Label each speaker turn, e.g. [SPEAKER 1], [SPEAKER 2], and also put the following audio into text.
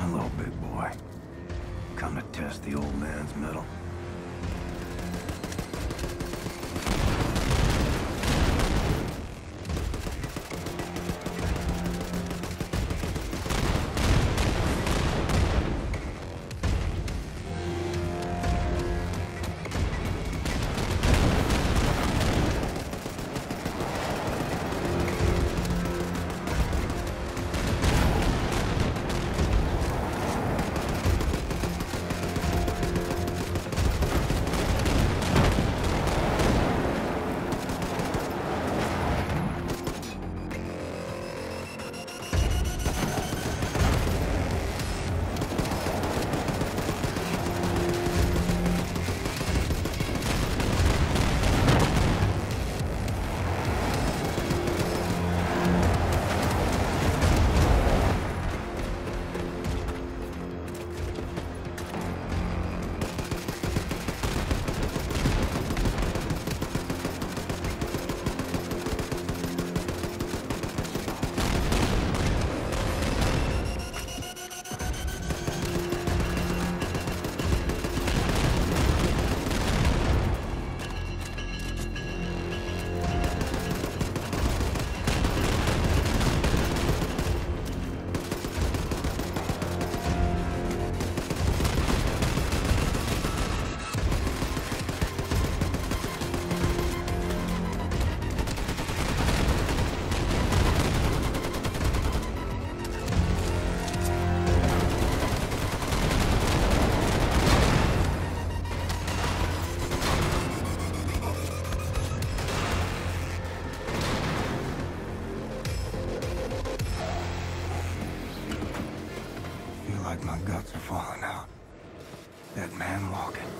[SPEAKER 1] Hello, big boy. Come to test the old man's mettle. Like my guts are falling out. That man walking.